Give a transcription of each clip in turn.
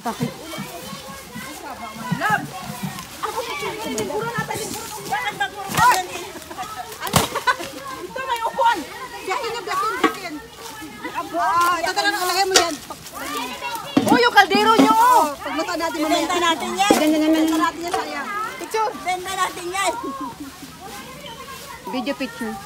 Ito may upuan. Yakin niya, yakin, yakin. Ah, ito talaga lagay mo yan. Oh, yung kaldero nyo! oh. Pagluto natin mamaya. Benta natin yan. Ganyan naman. Benta natin yan, sayang. Picture. Benta natin yan. Video picture.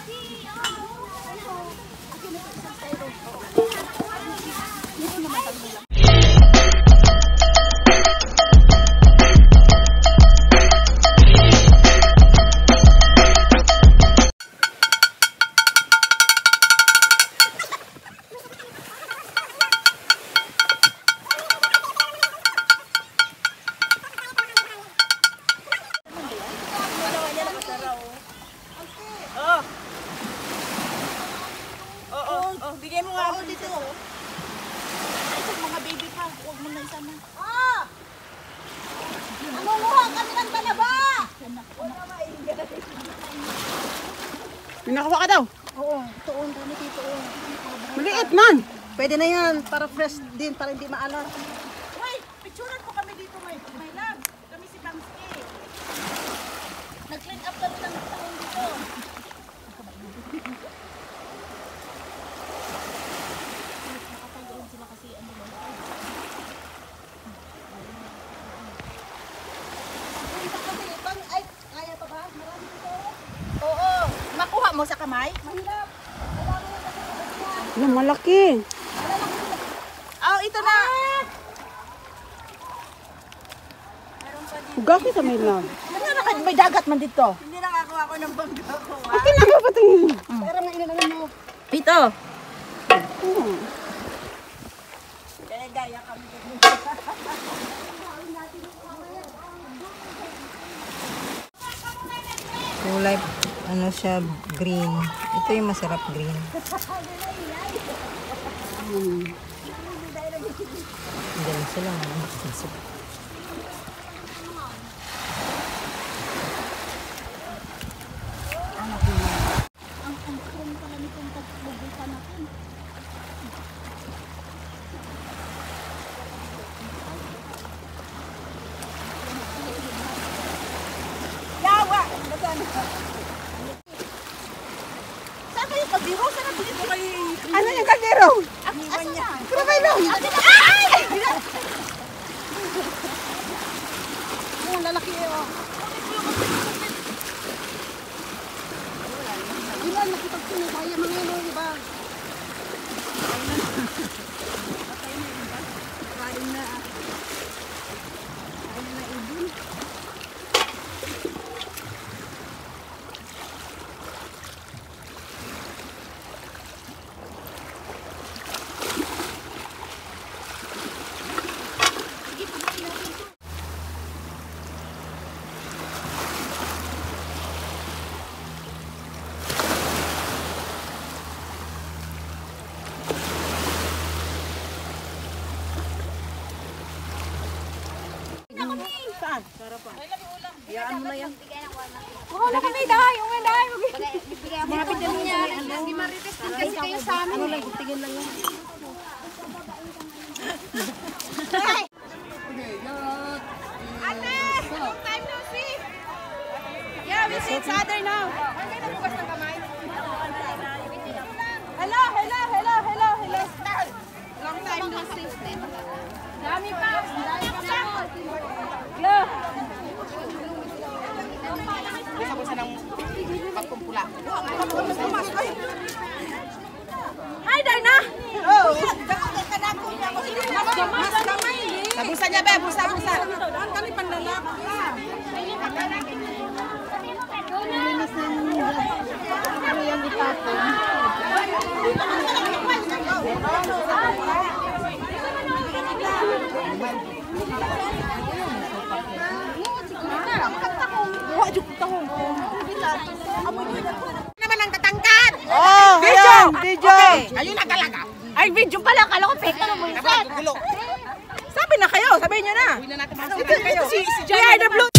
May nakuha ka daw. Oo, tuon kami dito. Maliit man. Pwede na yan, para fresh din, para hindi maalat. Uy, picturean po kami dito, my, my love. Kami si Pamsi. Nag-clean up kami ng taon dito. Ay, kaya pa ba? Marami dito. Oo, makuha mo sa kamay. Mahirap. Yung malaki. Oh, ito na. Hugaki sa may lang. Ano na may dagat man dito? Hindi nakakuha ko ng bangga ko. Akin na nga patingin. Pero nga inalangan mo. Ito. Hmm. Kaya gaya kami. Kulay, ano siya, green. Ito yung masarap green. Hmm. Ganun sila. no? Yawa! Pag-biro? Saan nabili ko kay... Ano yung kaldero? Aniwan niya. Kurabay lang. Ay! Yung lalaki eh, oh. Ilan nakipagsunod tayo mga ano, di ba? Kain na. Kain na ibon. Saan? Wala kami dahay. Yung dahay. Malapit din niya. Hindi marites din kasi kayo sa amin. Ano lang, tigil lang yan. Ate! Long time no see! Yeah, we see each other now. Hello, hello, hello, hello, hello. Long time no see. Dami pa. Dami pa na. Hello. Hi, Darna! Oh! Mas gamay, Busa niya, be. Busa, busa. Kani panlalaki. naman ang katangkad. Oh, video! Video! Ayun na talaga. Ay, video pala. Kala ko fake na mo. Sabi na kayo, sabihin nyo na. Ito, ito si, si the Blue.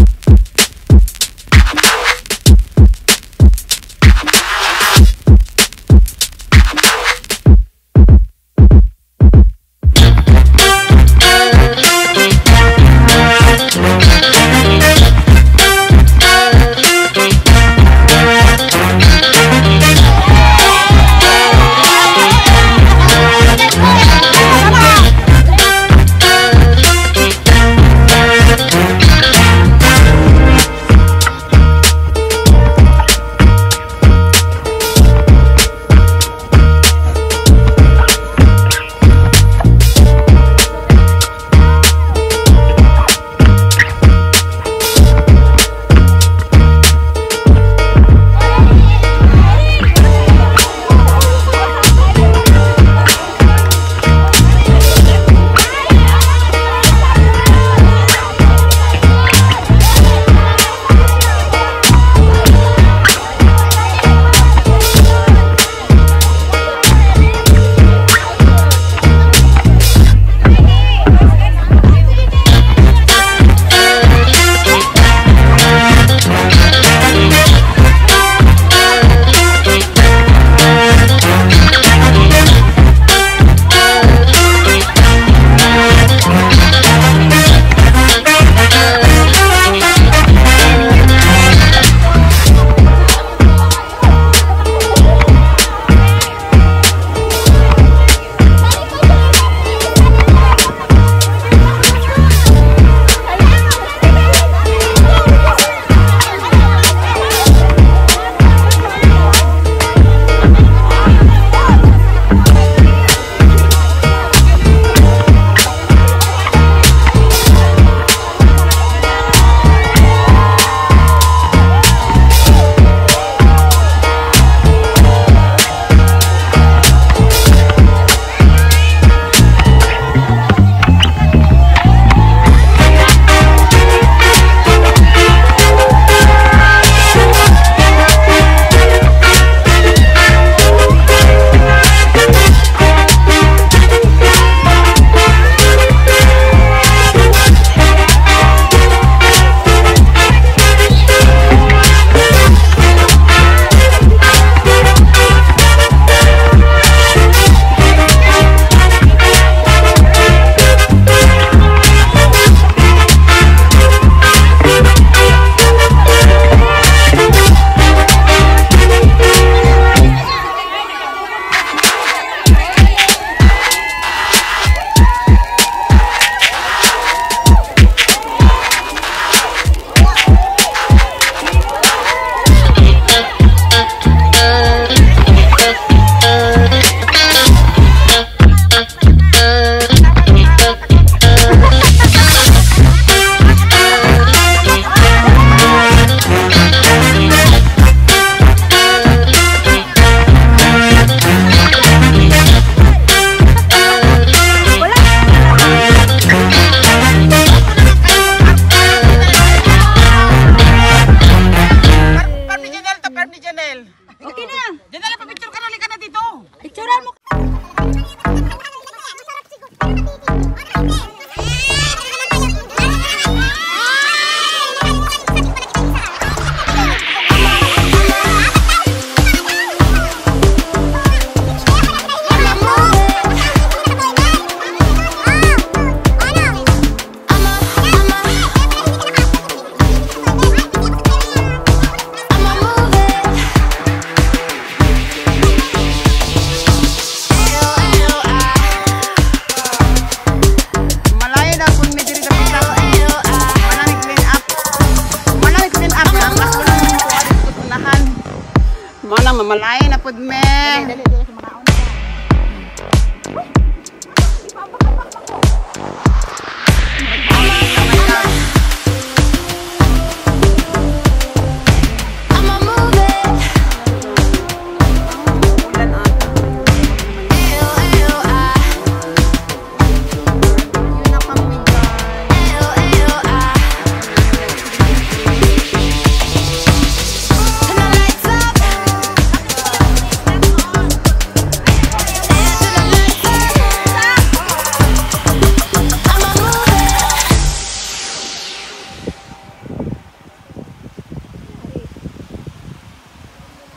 Mamalayan na pud me. I'ma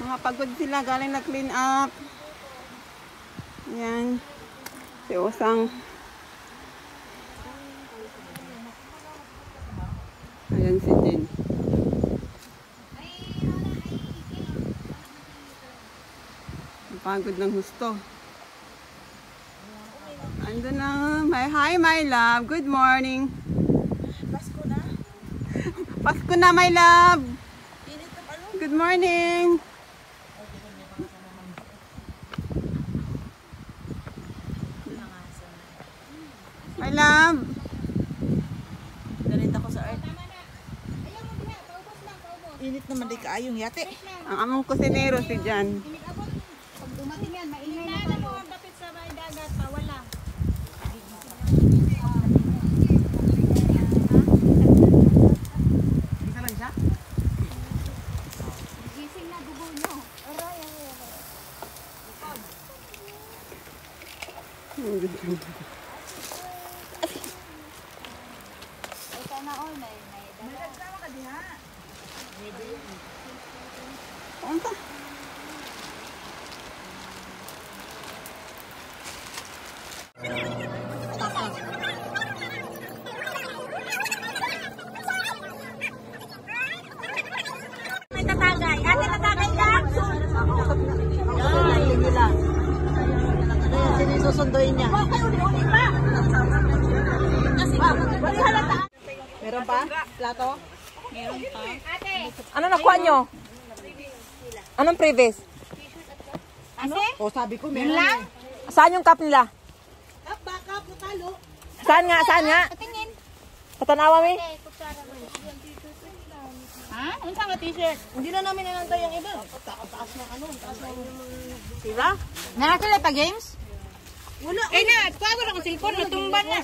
Mga pagod sila galing na clean up. Yan. Si Usang. Ayan si Jin. Pagod ng husto. Ando na. My, hi, my love. Good morning. Pasko na? Pasko na, my love. Good morning. My love. Ganit ako sa art. Init naman di kaayong yate. Ang among kusinero si Jan. Unta? May tatagay. Ate, tatagay lang. Sinusunduin niya. Okay, uli-uli pa. Kasi, wala halata. Meron pa? Plato? Ate, Ano nakuha nyo? Anong previous? ate, O sabi ko meron. Lang? Saan yung cup nila? Up, back up, natalo. Saan nga? Saan nga? patingin. Patanawa mi? Ha? Unsa nga t-shirt? Hindi na namin inantay ang iba. Taas na ano, taas na Sila? Nakakala pa games? Wala. Eh na, tago na ko cellphone, natumban na.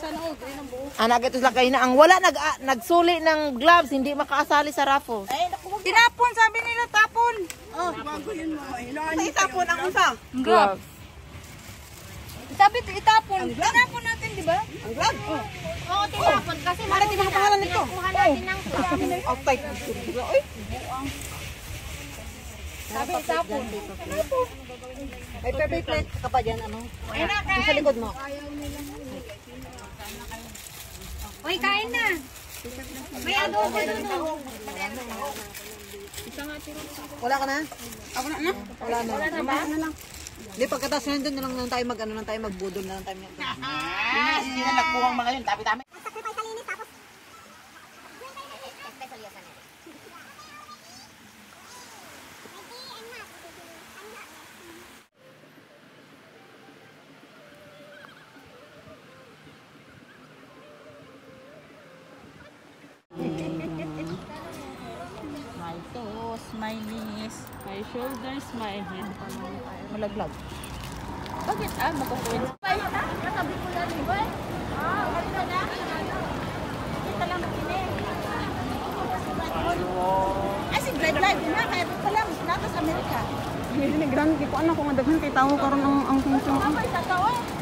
Anak ito sila kayo na ang wala nag ah, nagsuli ng gloves, hindi makaasali sa raffle. Ay, naku, tinapon, sabi nila tapon. Oh, bago yun mo. Ay, itapon ang unsa. Gloves. Sabi itapon. Tinapon natin, di ba? Ang glove? Oh. Oo, tinapon. Kasi Para tinapangalan nito. Kuha natin ng Outside. Oy. Sabi itapon. May paper plate ka pa dyan, ano? Ayun na, Sa likod mo. Uy, kain na. May adobo doon. oh. Wala ka na? Ako na, na? Wala na. Wala na ba? Na lang. Hindi, pagkatapos na doon na lang tayo mag, ano lang tayo, magbudol na lang tayo. Ah, hindi na nagkuhang mga yun. Dami-dami. My toes, my knees, my shoulders, my head. Malaglag. Bakit ah? Makukuwin. Katabi ko na rin, boy. Ah, wala na na. Kita lang makinig. Ay, si Greg Live na, kaya pa lang, natas Amerika. Hindi ni Grand, di ko anak kung daghan kay tao karon ang ang function. Ay, sa tao. Mag-bye-bye tayo.